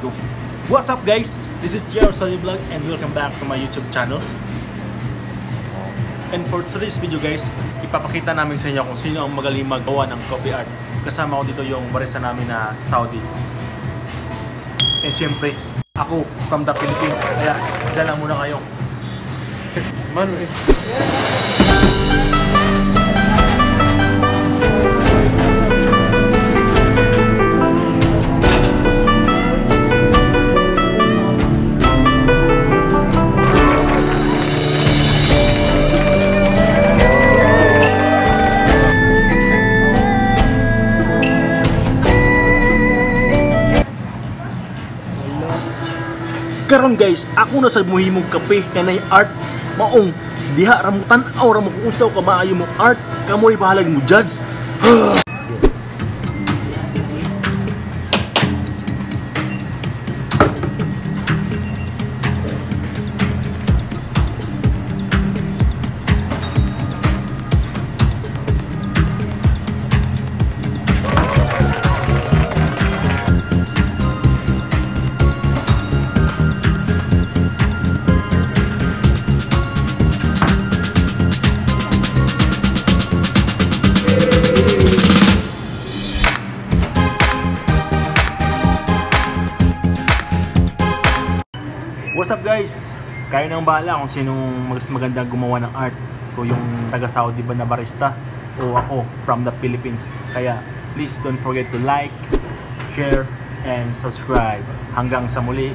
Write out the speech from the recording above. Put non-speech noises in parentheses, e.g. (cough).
What's up guys? This is Jero Sally Vlog and welcome back to my YouTube channel. And for today's video guys, ipapakita namin sa inyo kung sino ang magaling magawa ng coffee art. Kasama ko dito yung barista namin na Saudi. And syempre, ako from the Philippines. Kaya dyan muna kayo. Manu Karon guys, ako na sa muhimong kape. Kanay art. Maong diha ramutan aw ra mo kung ka maayo mo art. Kamoy bahalag mo judge. (sighs) What's up guys? Kayo nang bahala kung sinong mas maganda gumawa ng art. Kung yung taga Saudi ba na barista o ako from the Philippines. Kaya please don't forget to like, share, and subscribe. Hanggang sa muli.